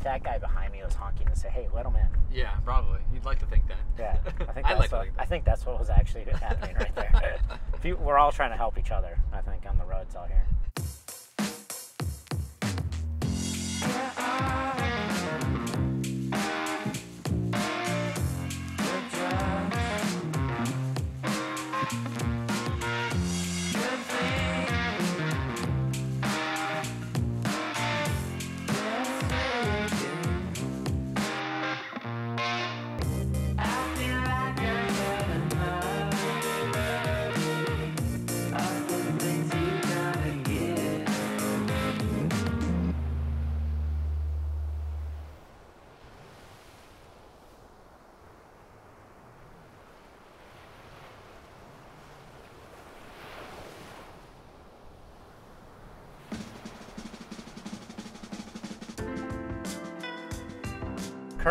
that guy behind me was honking to say, "Hey, let him in." Yeah, probably. You'd like to think that. Yeah, I think I that's like to what, think I think that's what was actually happening right there. If you- we're all trying to help each other. I think on the roads out here.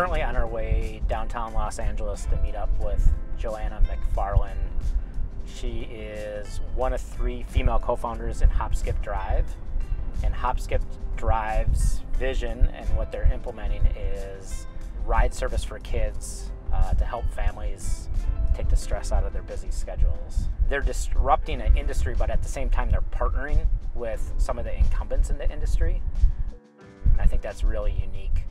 Currently on our way downtown Los Angeles to meet up with Joanna McFarland. She is one of three female co-founders in Hop Skip Drive. And Hop Skip Drive's vision and what they're implementing is ride service for kids uh, to help families take the stress out of their busy schedules. They're disrupting an industry, but at the same time, they're partnering with some of the incumbents in the industry. I think that's really unique.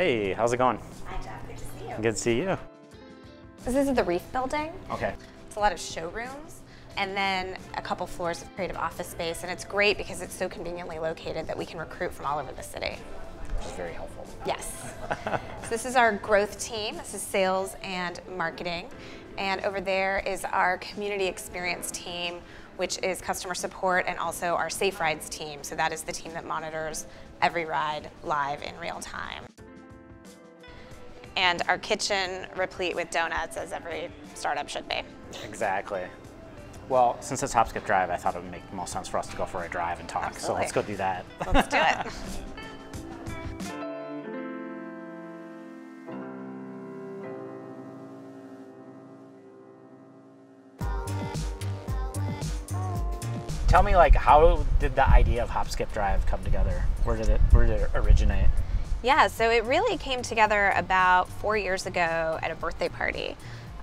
Hey, how's it going? Hi, Jeff. Good to see you. Good to see you. This is the Reef Building. Okay. It's a lot of showrooms and then a couple floors of creative office space. And it's great because it's so conveniently located that we can recruit from all over the city. Which is very helpful. Yes. so this is our growth team. This is sales and marketing. And over there is our community experience team, which is customer support and also our Safe Rides team. So that is the team that monitors every ride live in real time. And our kitchen replete with donuts as every startup should be. Exactly. Well, since it's Hop Skip Drive, I thought it would make the most sense for us to go for a drive and talk. So let's go do that. Let's do it. Tell me, like, how did the idea of Hop Skip Drive come together? Where did it Where did it originate? Yeah, so it really came together about four years ago at a birthday party.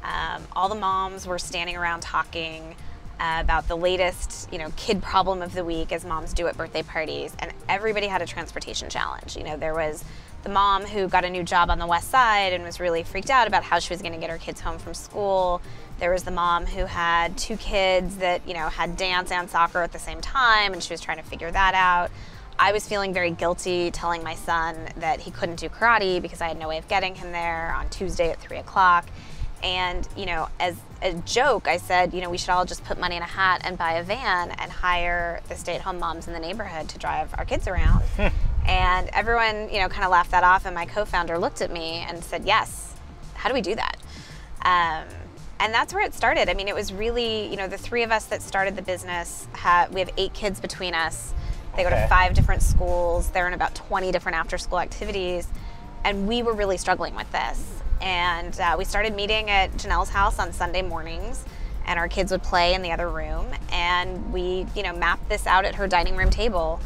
Um, all the moms were standing around talking uh, about the latest, you know, kid problem of the week, as moms do at birthday parties, and everybody had a transportation challenge. You know, there was the mom who got a new job on the west side and was really freaked out about how she was going to get her kids home from school. There was the mom who had two kids that, you know, had dance and soccer at the same time, and she was trying to figure that out. I was feeling very guilty telling my son that he couldn't do karate because I had no way of getting him there on Tuesday at three o'clock. And, you know, as a joke, I said, you know, we should all just put money in a hat and buy a van and hire the stay at home moms in the neighborhood to drive our kids around. and everyone, you know, kind of laughed that off. And my co founder looked at me and said, yes, how do we do that? Um, and that's where it started. I mean, it was really, you know, the three of us that started the business, have, we have eight kids between us. They go to five different schools. They're in about 20 different after school activities. And we were really struggling with this. And uh, we started meeting at Janelle's house on Sunday mornings. And our kids would play in the other room. And we, you know, mapped this out at her dining room table,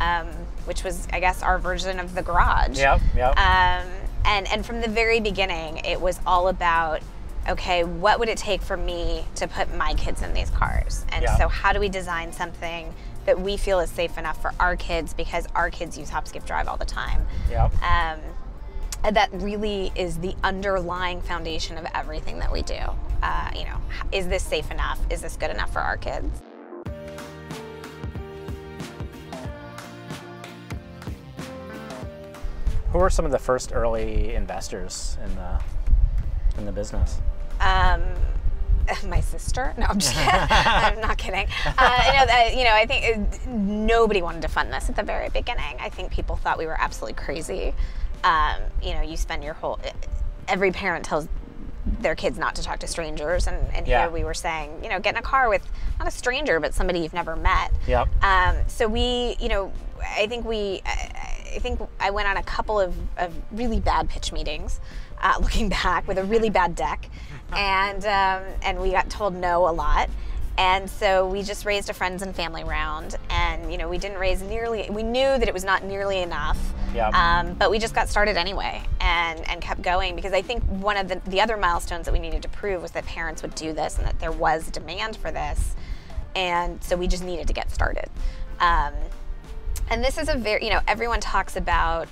um, which was, I guess, our version of the garage. Yep, yep. Um, and, and from the very beginning, it was all about okay, what would it take for me to put my kids in these cars? And Yeah. so, how do we design something that we feel is safe enough for our kids because our kids use Hop Skip Drive all the time? Yep. Um, and that really is the underlying foundation of everything that we do. Uh, you know, is this safe enough? Is this good enough for our kids? Who were some of the first early investors in the in the business? Um, my sister? No, I'm just kidding. I'm not kidding. Uh, you, know, that- you know, I think uh, nobody wanted to fund this at the very beginning. I think people thought we were absolutely crazy. Um, you know, you spend your whole, every parent tells their kids not to talk to strangers, and, and Yeah. here we were saying, you know, get in a car with not a stranger, but somebody you've never met. Yep. Um, so we, you know, I think we, I, I think I went on a couple of, of really bad pitch meetings, uh, looking back with a really bad deck, and um, and we got told no a lot. And so we just raised a friends and family round, and you know we didn't raise nearly. We knew that it was not nearly enough, Yep. um, but we just got started anyway, and and kept going because I think one of the the other milestones that we needed to prove was that parents would do this and that there was demand for this, and so we just needed to get started. Um, and this is a very you know everyone talks about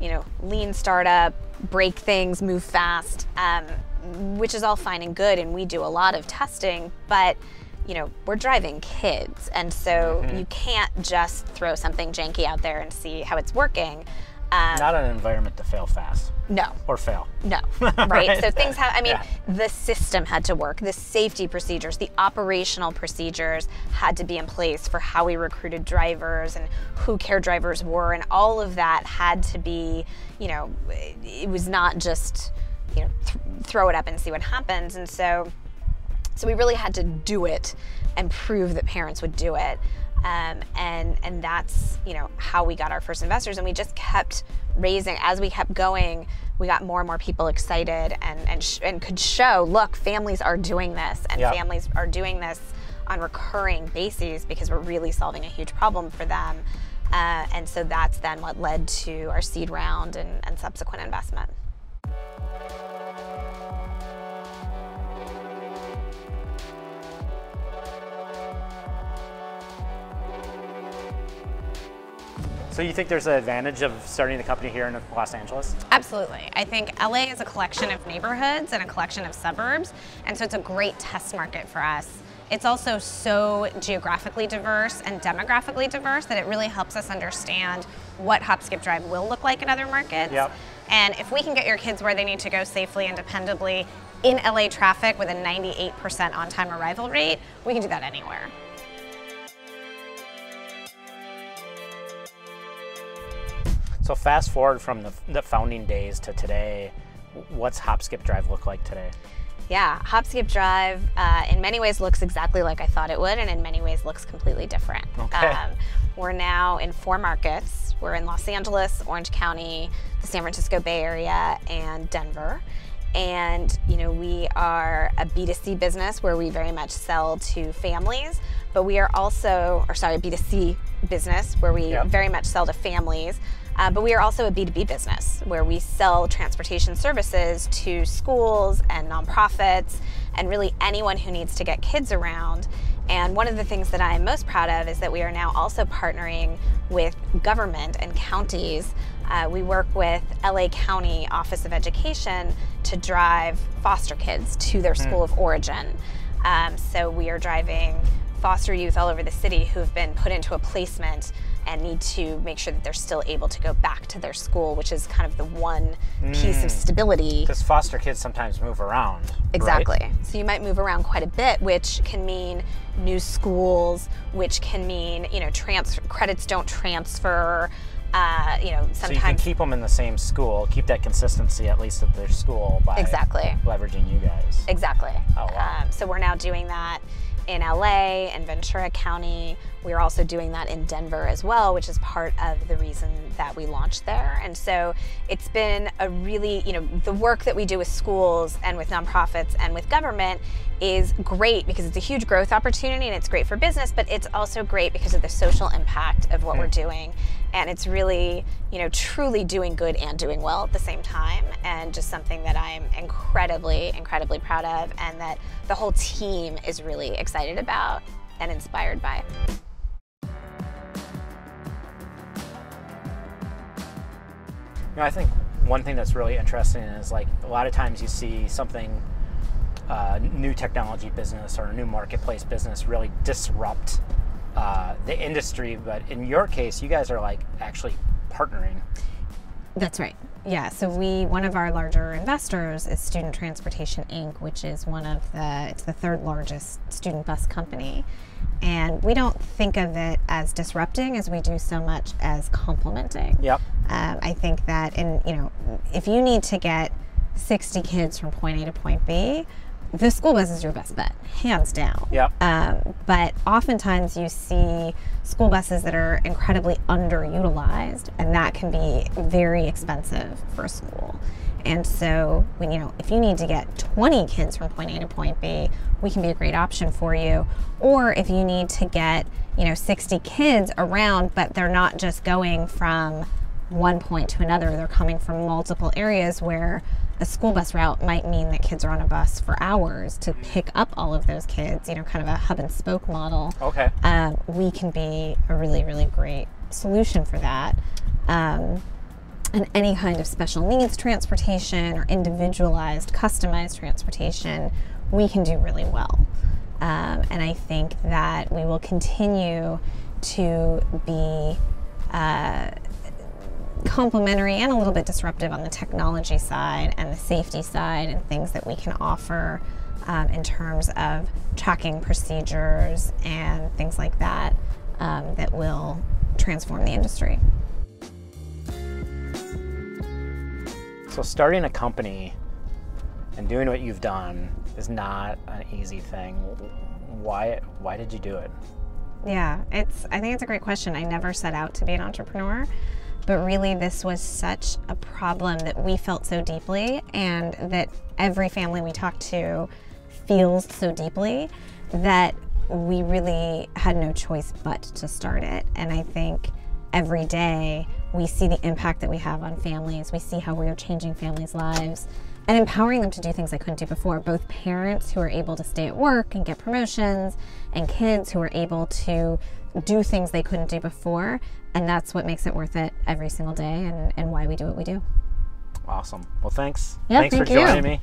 you know lean startup, break things, move fast, um, which is all fine and good, and we do a lot of testing, but you know, we're driving kids, and so you can't just throw something janky out there and see how it's working. Um, Not an environment to fail fast no, or fail. no, right? Right. So things have, I mean, Yeah. the system had to work, the safety procedures, the operational procedures had to be in place for how we recruited drivers and who care drivers were, and all of that had to be, you know, it was not just, you know, th- throw it up and see what happens. And so, so we really had to do it and prove that parents would do it. Um, and and that's you know how we got our first investors, and we just kept raising as we kept going. We got more and more people excited and and sh- and could show, look, families are doing this, and Yep. families are doing this on recurring bases because we're really solving a huge problem for them. Uh, and so that's then what led to our seed round and, and subsequent investment. So you think there's an advantage of starting the company here in Los Angeles? Absolutely. I think LA is a collection of neighborhoods and a collection of suburbs, and so it's a great test market for us. It's also so geographically diverse and demographically diverse that it really helps us understand what Hop Skip Drive will look like in other markets. Yep. And if we can get your kids where they need to go safely and dependably in LA traffic with a 98% on time arrival rate, we can do that anywhere. So fast forward from the, the founding days to today, what's Hop Skip Drive look like today? Yeah, Hop Skip Drive uh, in many ways looks exactly like I thought it would, and in many ways looks completely different. Um, Okay. we're now in four markets. We're in Los Angeles, Orange County, the San Francisco Bay Area, and Denver. And you know, we are a B2C business where we very much sell to families, but we are also, or sorry, a B2C business where we Yep. very much sell to families. Uh, but we are also a B2B business where we sell transportation services to schools and nonprofits and really anyone who needs to get kids around. And one of the things that I am most proud of is that we are now also partnering with government and counties. Uh, we work with LA County Office of Education to drive foster kids to their school of origin. Um, so we are driving foster youth all over the city who've been put into a placement and need to make sure that they're still able to go back to their school, which is kind of the one piece of stability. Because foster kids sometimes move around. right? Exactly. So you might move around quite a bit, which can mean new schools, which can mean you know credits don't transfer. Uh, you know sometimes. So you can keep them in the same school, keep that consistency at least at their school by Exactly. leveraging you guys. Exactly. Oh, wow. Um, so we're now doing that in LA and Ventura County. We're also doing that in Denver as well, which is part of the reason that we launched there. And so it's been a really, you know, the work that we do with schools and with nonprofits and with government is great because it's a huge growth opportunity and it's great for business, but it's also great because of the social impact of what we're hmm. doing. And it's really, you know, truly doing good and doing well at the same time. And just something that I'm incredibly, incredibly proud of and that the whole team is really excited about and inspired by. You know, I think one thing that's really interesting is like a lot of times you see something, uh, new technology business or a new marketplace business really disrupt uh, the industry. But in your case, you guys are like actually partnering. That's right. Yeah. So we one of our larger investors is Student Transportation Inc., which is one of the it's the third largest student bus company, and we don't think of it as disrupting as we do so much as complementing. Yep. Um, I think that in you know if you need to get 60 kids from point A to point B, the school bus is your best bet, hands down. Yep. Um, but oftentimes you see school buses that are incredibly underutilized, and that can be very expensive for a school. And so, when you know, if you need to get 20 kids from point A to point B, we can be a great option for you. Or if you need to get, you know, 60 kids around, but they're not just going from one point to another, they're coming from multiple areas where a school bus route might mean that kids are on a bus for hours to pick up all of those kids, you know, kind of a hub and spoke model. Okay. Um, we can be a really, really great solution for that. Um, and any kind of special needs transportation or individualized, customized transportation, we can do really well. Um, and I think that we will continue to be uh, complementary and a little bit disruptive on the technology side and the safety side and things that we can offer um, in terms of tracking procedures and things like that um, that will transform the industry. So starting a company and doing what you've done is not an easy thing. Why why did you do it? Yeah, it's I think it's a great question. I never set out to be an entrepreneur, but really this was such a problem that we felt so deeply and that every family we talked to feels so deeply that we really had no choice but to start it. And I think every day we see the impact that we have on families. We see how we are changing families' lives and empowering them to do things they couldn't do before. Both parents who are able to stay at work and get promotions, and kids who are able to do things they couldn't do before. And that's what makes it worth it every single day and, and why we do what we do. Awesome. Well, thanks. Yeah, thanks thank for you. joining me.